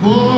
Oh.